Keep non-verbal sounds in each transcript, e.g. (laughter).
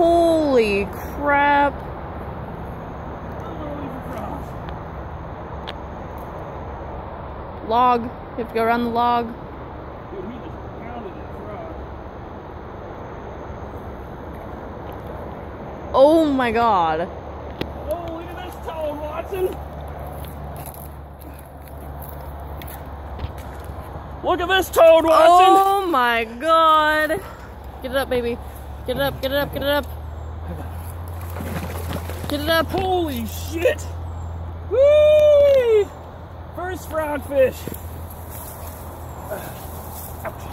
Holy crap. Log. You have to go around the log. Dude, he just pounded that frog. Oh my god. Oh, look at this toad, Watson. Look at this toad, Watson. Oh my god. Get it up, baby. Get it up, get it up, get it up. Get it up. Holy shit! Whee! First frogfish. Ouch.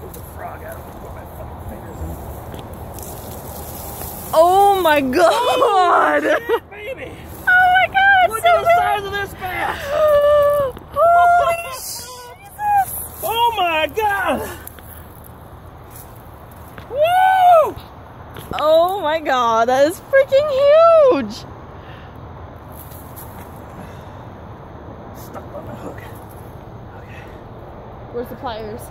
There's a frog out. Put my fucking fingers in. Oh my god. Shit, baby! Oh my god. Look so at the big. size of this bass! (gasps) Holy (laughs) Jesus. Oh my god! Oh my god, that is freaking huge. Stuck on the hook. Okay. Where's the pliers?